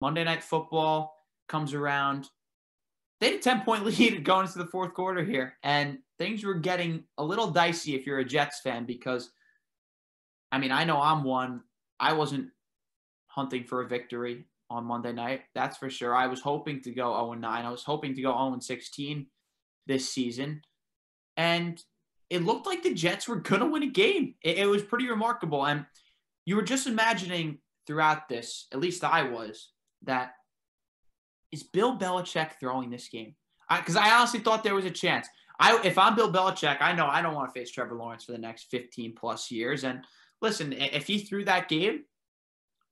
Monday Night Football comes around. They had a 10 point lead going into the fourth quarter here, and things were getting a little dicey if you're a Jets fan because, I mean, I know I'm one. I wasn't hunting for a victory on Monday night. That's for sure. I was hoping to go 0 9. I was hoping to go 0 16 this season. And it looked like the Jets were going to win a game. It, it, was pretty remarkable. And you were just imagining throughout this, at least I was, that is Bill Belichick throwing this game? Because I, I, honestly thought there was a chance. I, if I'm Bill Belichick, I know I don't want to face Trevor Lawrence for the next 15 plus years. And listen, if he threw that game,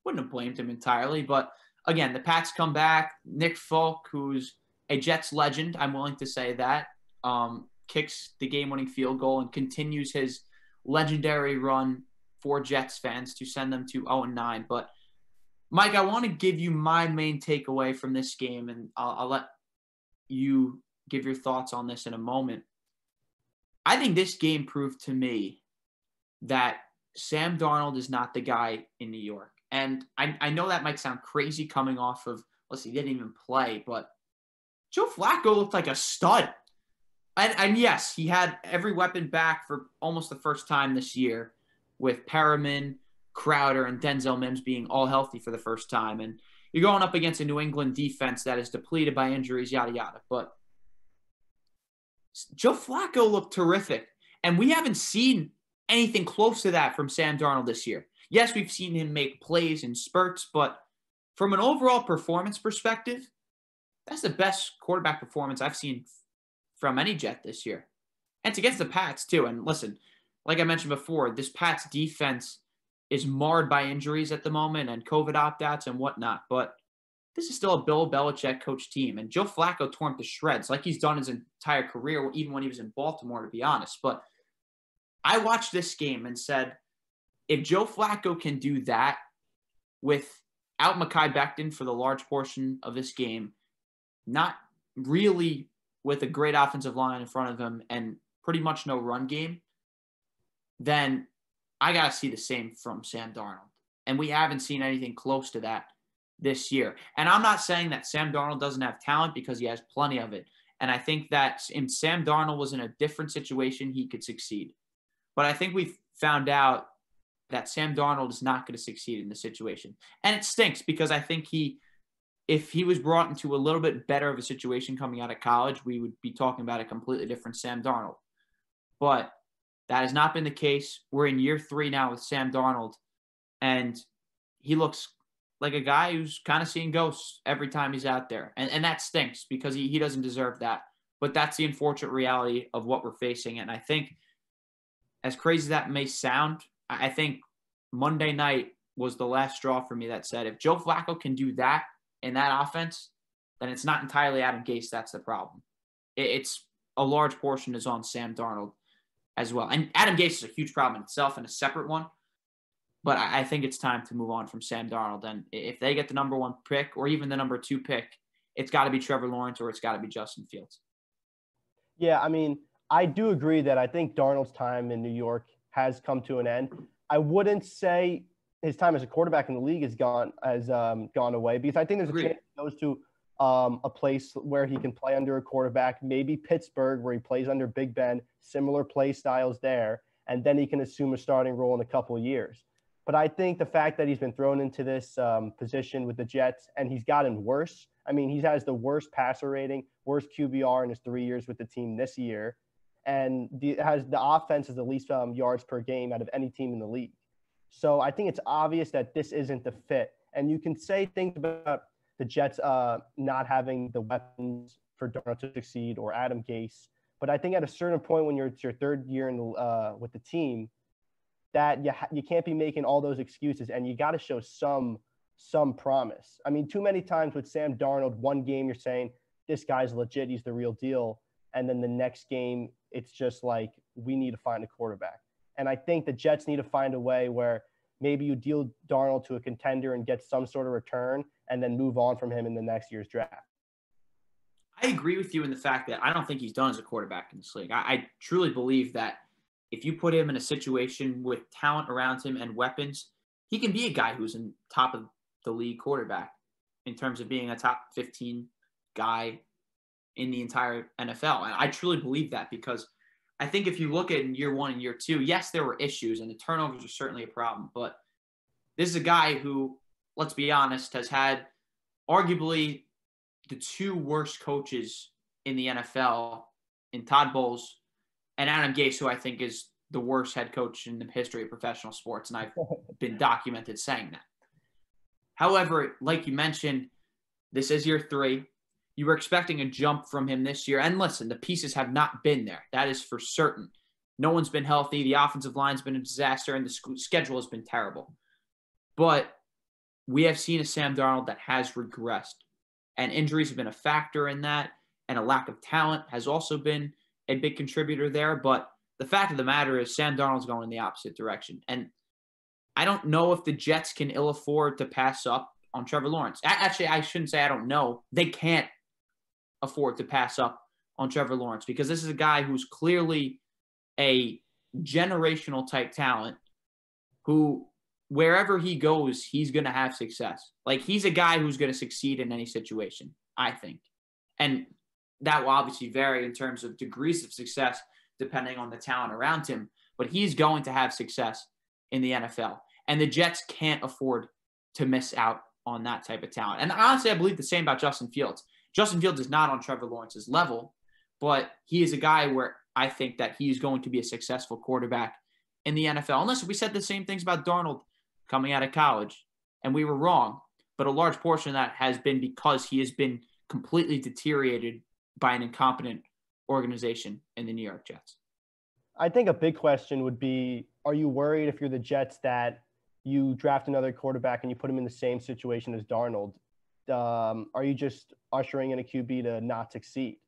wouldn't have blamed him entirely. But again, the Pats come back. Nick Folk, who's a Jets legend, I'm willing to say that, um, kicks the game-winning field goal and continues his legendary run for Jets fans to send them to 0 9. But Mike, I want to give you my main takeaway from this game, and I'll, I'll let you give your thoughts on this in a moment. I think this game proved to me that Sam Darnold is not the guy in New York. And I, I know that might sound crazy coming off of, let's see, he didn't even play, but Joe Flacco looked like a stud. And, and yes, he had every weapon back for almost the first time this year with Perriman, Crowder, and Denzel Mims being all healthy for the first time. And you're going up against a New England defense that is depleted by injuries, yada, yada. But Joe Flacco looked terrific. And we haven't seen anything close to that from Sam Darnold this year. Yes, we've seen him make plays in spurts, but from an overall performance perspective, that's the best quarterback performance I've seen from any Jet this year. And it's against the Pats, too. And listen, like I mentioned before, this Pats defense is marred by injuries at the moment and COVID opt outs and whatnot. But this is still a Bill Belichick coach team. And Joe Flacco tore him to shreds like he's done his entire career, even when he was in Baltimore, to be honest. But I watched this game and said, if Joe Flacco can do that without Mekhi Becton for the large portion of this game, not really with a great offensive line in front of him and pretty much no run game, then I got to see the same from Sam Darnold. And we haven't seen anything close to that this year. And I'm not saying that Sam Darnold doesn't have talent because he has plenty of it. And I think that if Sam Darnold was in a different situation, he could succeed. But I think we've found out that Sam Darnold is not going to succeed in this situation. And it stinks because I think he, if he was brought into a little bit better of a situation coming out of college, we would be talking about a completely different Sam Darnold. But that has not been the case. We're in year three now with Sam Darnold, and he looks like a guy who's kind of seeing ghosts every time he's out there. And, and that stinks because he, he doesn't deserve that. But that's the unfortunate reality of what we're facing. And I think, as crazy as that may sound, I think Monday night was the last straw for me that said if Joe Flacco can do that in that offense, then it's not entirely Adam Gase that's the problem. It's a large portion is on Sam Darnold as well. And Adam Gase is a huge problem in itself and a separate one. But I think it's time to move on from Sam Darnold. And if they get the number one pick or even the number two pick, it's got to be Trevor Lawrence or it's got to be Justin Fields. Yeah, I mean, I do agree that I think Darnold's time in New York has come to an end. I wouldn't say his time as a quarterback in the league has gone has um, gone away because I think there's a chance he goes to um, a place where he can play under a quarterback, maybe Pittsburgh, where he plays under Big Ben, similar play styles there, and then he can assume a starting role in a couple of years. But I think the fact that he's been thrown into this um, position with the Jets and he's gotten worse. I mean, he has the worst passer rating, worst QBR in his three years with the team this year and the, has the offense is the least um, yards per game out of any team in the league. So I think it's obvious that this isn't the fit. And you can say things about the Jets uh, not having the weapons for Darnold to succeed or Adam Gase, but I think at a certain point when you're it's your third year in the, uh, with the team, that you ha- you can't be making all those excuses, and you got to show some some promise. I mean, too many times with Sam Darnold, one game you're saying this guy's legit, he's the real deal, and then the next game it's just like we need to find a quarterback. And I think the Jets need to find a way where maybe you deal Darnold to a contender and get some sort of return and then move on from him in the next year's draft. I agree with you in the fact that I don't think he's done as a quarterback in this league. I, I truly believe that if you put him in a situation with talent around him and weapons, he can be a guy who's in top of the league quarterback. in terms of being a top 15 guy in the entire NFL. And I truly believe that because I think if you look at in year one and year two, yes, there were issues and the turnovers are certainly a problem, but this is a guy who, let's be honest, has had arguably the two worst coaches in the NFL in Todd Bowles and Adam Gase, who I think is the worst head coach in the history of professional sports. And I've been documented saying that. However, like you mentioned, this is year three. You were expecting a jump from him this year. And listen, the pieces have not been there. That is for certain. No one's been healthy. The offensive line's been a disaster, and the schedule has been terrible. But we have seen a Sam Darnold that has regressed, and injuries have been a factor in that, and a lack of talent has also been a big contributor there. But the fact of the matter is, Sam Darnold's going in the opposite direction. And I don't know if the Jets can ill afford to pass up on Trevor Lawrence. Actually, I shouldn't say I don't know. They can't afford to pass up on Trevor Lawrence because this is a guy who's clearly a generational type talent who wherever he goes, he's going to have success. Like he's a guy who's going to succeed in any situation, I think. And that will obviously vary in terms of degrees of success depending on the talent around him, but he's going to have success in the NFL. And the Jets can't afford to miss out on that type of talent. And honestly, I believe the same about Justin Fields. Justin Fields is not on Trevor Lawrence's level, but he is a guy where I think that he's going to be a successful quarterback in the NFL. Unless we said the same things about Darnold coming out of college, and we were wrong. But a large portion of that has been because he has been completely deteriorated by an incompetent organization in the New York Jets. I think a big question would be Are you worried if you're the Jets that you draft another quarterback and you put him in the same situation as Darnold um, are you just ushering in a QB to not succeed?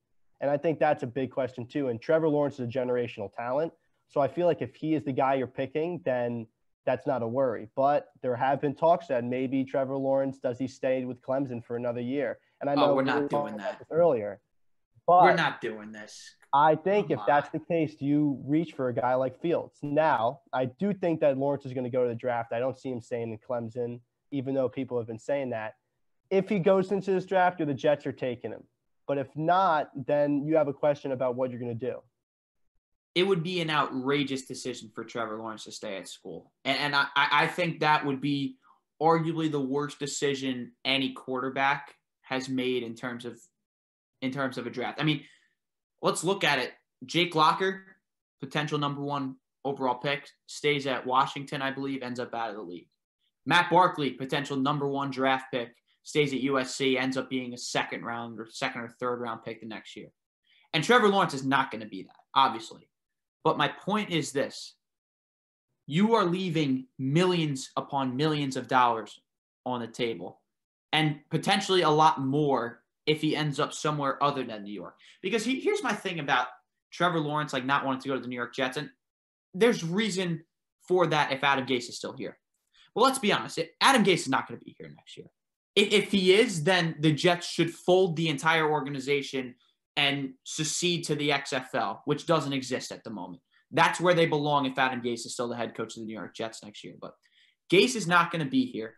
And I think that's a big question too. And Trevor Lawrence is a generational talent. So I feel like if he is the guy you're picking, then that's not a worry. But there have been talks that maybe Trevor Lawrence does he stay with Clemson for another year? And I know oh, we're not we doing that earlier. But we're not doing this. I think Come if on. that's the case, you reach for a guy like Fields. Now, I do think that Lawrence is going to go to the draft. I don't see him staying in Clemson, even though people have been saying that if he goes into this draft or the Jets are taking him. But if not, then you have a question about what you're going to do. It would be an outrageous decision for Trevor Lawrence to stay at school. And, and I, I think that would be arguably the worst decision any quarterback has made in terms of in terms of a draft. I mean, let's look at it. Jake Locker, potential number one overall pick, stays at Washington, I believe, ends up out of the league. Matt Barkley, potential number one draft pick, stays at USC, ends up being a second round or second or third round pick the next year. And Trevor Lawrence is not going to be that, obviously. But my point is this you are leaving millions upon millions of dollars on the table and potentially a lot more if he ends up somewhere other than New York. Because he, here's my thing about Trevor Lawrence, like not wanting to go to the New York Jets. And there's reason for that if Adam Gase is still here. Well, let's be honest. Adam Gase is not going to be here next year if he is, then the Jets should fold the entire organization and secede to the XFL, which doesn't exist at the moment. That's where they belong if Adam Gase is still the head coach of the New York Jets next year. But Gase is not going to be here.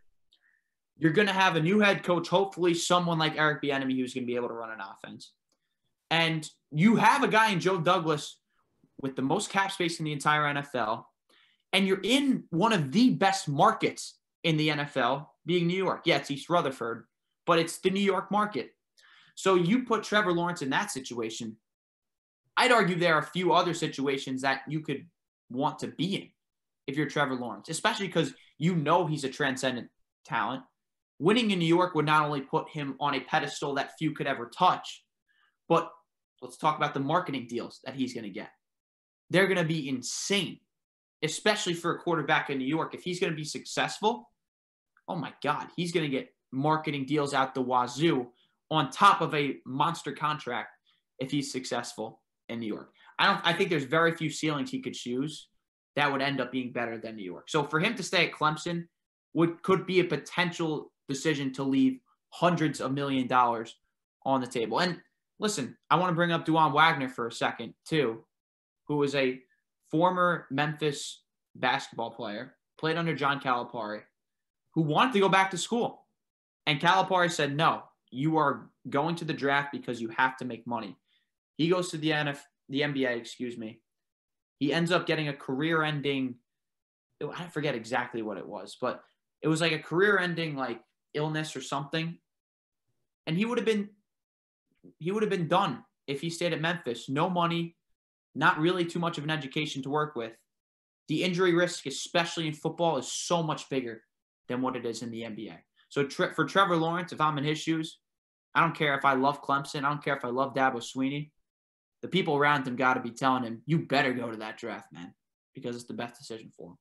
You're going to have a new head coach, hopefully someone like Eric Bieniemy who's going to be able to run an offense. And you have a guy in Joe Douglas with the most cap space in the entire NFL, and you're in one of the best markets in the NFL being New York. Yeah, it's East Rutherford, but it's the New York market. So you put Trevor Lawrence in that situation. I'd argue there are a few other situations that you could want to be in if you're Trevor Lawrence, especially because you know he's a transcendent talent. Winning in New York would not only put him on a pedestal that few could ever touch, but let's talk about the marketing deals that he's going to get. They're going to be insane, especially for a quarterback in New York. If he's going to be successful, oh my God, he's going to get marketing deals out the wazoo on top of a monster contract if he's successful in New York. I don't. I think there's very few ceilings he could choose that would end up being better than New York. So for him to stay at Clemson would could be a potential decision to leave hundreds of million dollars on the table. And listen, I want to bring up Dajuan Wagner for a second too, who was a former Memphis basketball player, played under John Calipari, who wanted to go back to school. And Calipari said, no, you are going to the draft because you have to make money. He goes to the NF, the NBA, excuse me. He ends up getting a career-ending. I forget exactly what it was, but it was like a career-ending like illness or something, and he would have been he would have been done if he stayed at Memphis. No money, not really too much of an education to work with. The injury risk, especially in football, is so much bigger than what it is in the NBA. So for Trevor Lawrence, if I'm in his shoes, I don't care if I love Clemson. I don't care if I love Dabo Swinney. The people around him got to be telling him, "You better go to that draft, man, because it's the best decision for him."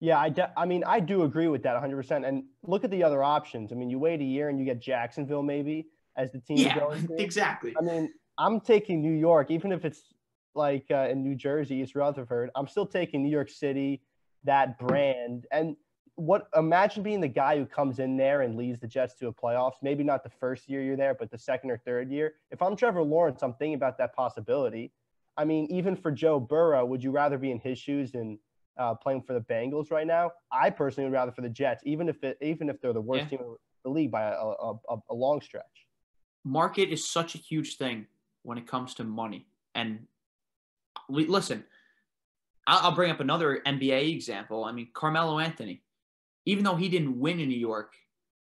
Yeah, I, de- I mean, I do agree with that 100%. And look at the other options. I mean, you wait a year and you get Jacksonville maybe as the team yeah, going. exactly. I mean, I'm taking New York, even if it's like uh, in New Jersey, East Rutherford. I'm still taking New York City, that brand. And what imagine being the guy who comes in there and leads the Jets to a playoffs. Maybe not the first year you're there, but the second or third year. If I'm Trevor Lawrence, I'm thinking about that possibility. I mean, even for Joe Burrow, would you rather be in his shoes and uh, playing for the Bengals right now? I personally would rather for the Jets, even if it, even if they're the worst yeah. team in the league by a, a, a, a long stretch. Market is such a huge thing when it comes to money, and listen, I'll bring up another NBA example. I mean, Carmelo Anthony even though he didn't win in New York,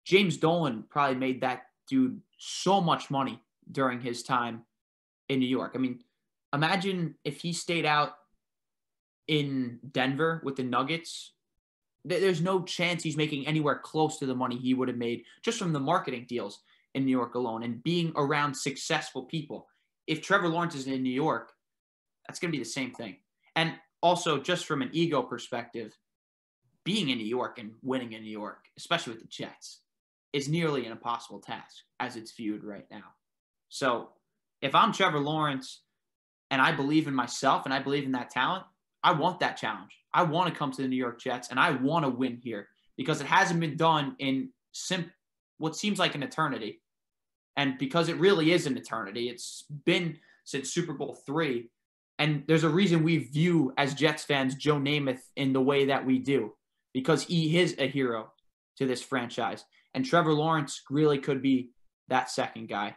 James Dolan probably made that dude so much money during his time in New York. I mean, imagine if he stayed out in Denver with the Nuggets. There's no chance he's making anywhere close to the money he would have made just from the marketing deals in New York alone and being around successful people. If Trevor Lawrence is in New York, that's going to be the same thing. And also, just from an ego perspective, being in New York and winning in New York, especially with the Jets, is nearly an impossible task as it's viewed right now. So if I'm Trevor Lawrence and I believe in myself and I believe in that talent, I want that challenge. I want to come to the New York Jets and I want to win here because it hasn't been done in sim- what seems like an eternity. And because it really is an eternity, it's been since Super Bowl three. And there's a reason we view as Jets fans Joe Namath in the way that we do because he is a hero to this franchise. And Trevor Lawrence really could be that second guy.